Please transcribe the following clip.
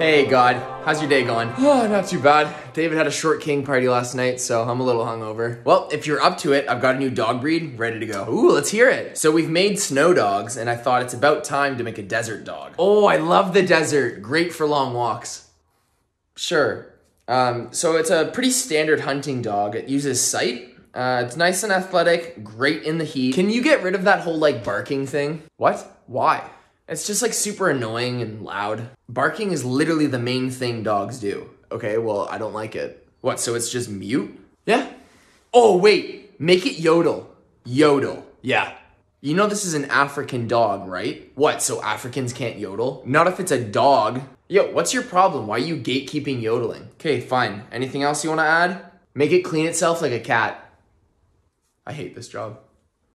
Hey, God, how's your day going? Oh, not too bad. David had a short king party last night, so I'm a little hungover. Well, if you're up to it, I've got a new dog breed ready to go. Ooh, let's hear it. So we've made snow dogs, and I thought it's about time to make a desert dog. Oh, I love the desert. Great for long walks. Sure. Um, so it's a pretty standard hunting dog. It uses sight. Uh, it's nice and athletic, great in the heat. Can you get rid of that whole like barking thing? What? Why? It's just like super annoying and loud. Barking is literally the main thing dogs do. Okay, well, I don't like it. What, so it's just mute? Yeah. Oh, wait, make it yodel. Yodel. Yeah. You know this is an African dog, right? What, so Africans can't yodel? Not if it's a dog. Yo, what's your problem? Why are you gatekeeping yodeling? Okay, fine. Anything else you wanna add? Make it clean itself like a cat. I hate this job.